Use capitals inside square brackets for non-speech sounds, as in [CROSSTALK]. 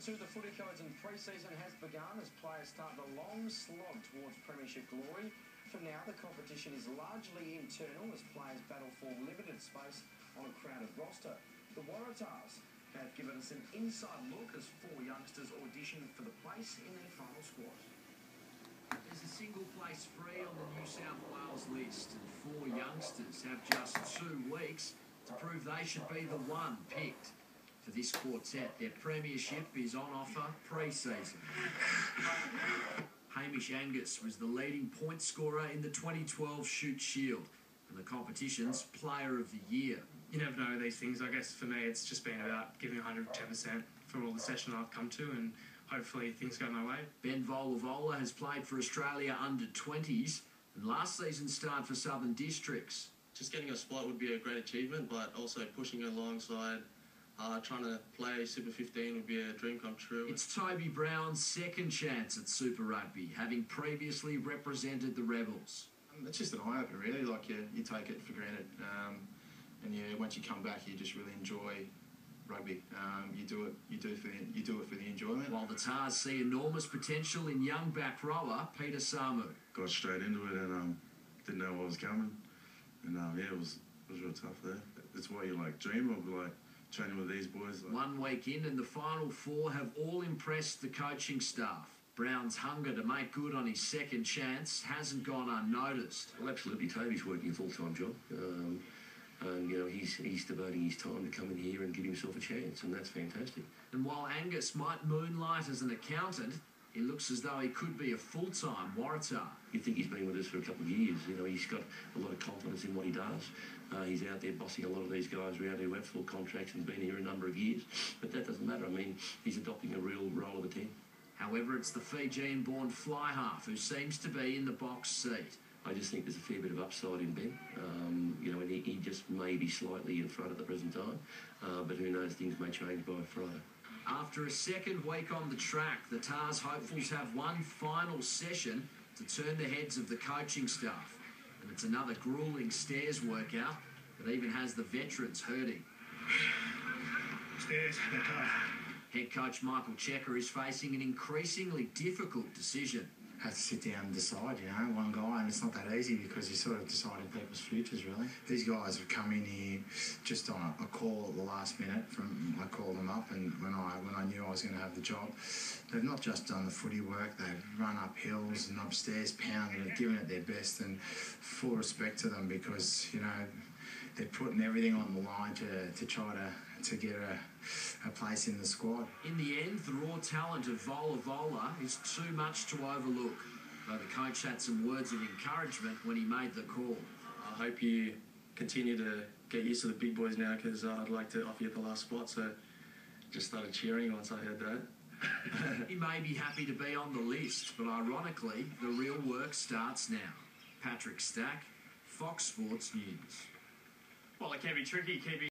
two, the footy codes and pre-season has begun as players start the long slog towards premiership glory. For now, the competition is largely internal as players battle for limited space on a crowded roster. The Waratahs have given us an inside look as four youngsters audition for the place in their final squad. There's a single place free on the New South Wales list, and four youngsters have just two weeks to prove they should be the one picked. For this quartet, their premiership is on offer pre-season. Hamish Angus was the leading point scorer in the 2012 Shute Shield and the competition's Player of the Year. You never know these things. I guess for me, it's just been about giving 110% for all the session I've come to, and hopefully things go my way. Ben Volavola has played for Australia under 20s and last season starred for Southern Districts. Just getting a spot would be a great achievement, but also pushing alongside uh, trying to play Super 15 would be a dream come true. It's Toby Brown's second chance at Super Rugby, having previously represented the Rebels. Um, it's just an eye opener, really. Like you, you take it for granted, um, and yeah, once you come back, you just really enjoy rugby. Um, you do it, you do for the, you do it for the enjoyment. While the Tahs see enormous potential in young back rower Peter Samu. Got straight into it and um, didn't know what was coming, and um, yeah, it was it was real tough there. It's what you like dream of, like training with these boys. Like. One week in, and the final four have all impressed the coaching staff. Brown's hunger to make good on his second chance hasn't gone unnoticed. Well, absolutely, Toby's working a full-time job. Um, and, you know, he's, he's devoting his time to come in here and give himself a chance, and that's fantastic. And while Angus might moonlight as an accountant, he looks as though he could be a full-time Waratah. You think he's been with us for a couple of years. You know, he's got a lot of confidence in what he does. Uh, he's out there bossing a lot of these guys around who have full contracts and been here a number of years. But that doesn't matter. I mean, he's adopting a real role of a 10. However, it's the Fijian-born fly half who seems to be in the box seat. I just think there's a fair bit of upside in Ben. Um, you know, and he, he, just may be slightly in front at the present time. Uh, but who knows, things may change by Friday. After a second week on the track, the Tahs hopefuls have one final session to turn the heads of the coaching staff. And it's another grueling stairs workout that even has the veterans hurting. Stairs, they're tough. Head coach Michael Cheika is facing an increasingly difficult decision have to sit down and decide, you know, one guy, and it's not that easy because you're sort of deciding people's futures, really. These guys have come in here just on a, a call at the last minute. From I called them up, and when I when I knew I was going to have the job, they've not just done the footy work; they've run up hills and upstairs, pounding it, giving it their best, and full respect to them because you know they're putting everything on the line to, to try to, to get a, a place in the squad. In the end, the raw talent of Volavola is too much to overlook. Though the coach had some words of encouragement when he made the call. I hope you continue to get used to the big boys now because uh, I'd like to offer you the last spot. So just started cheering once I heard that. [LAUGHS] he may be happy to be on the list, but ironically, the real work starts now. Patrick Stack, Fox Sports News. Well, it can be tricky keeping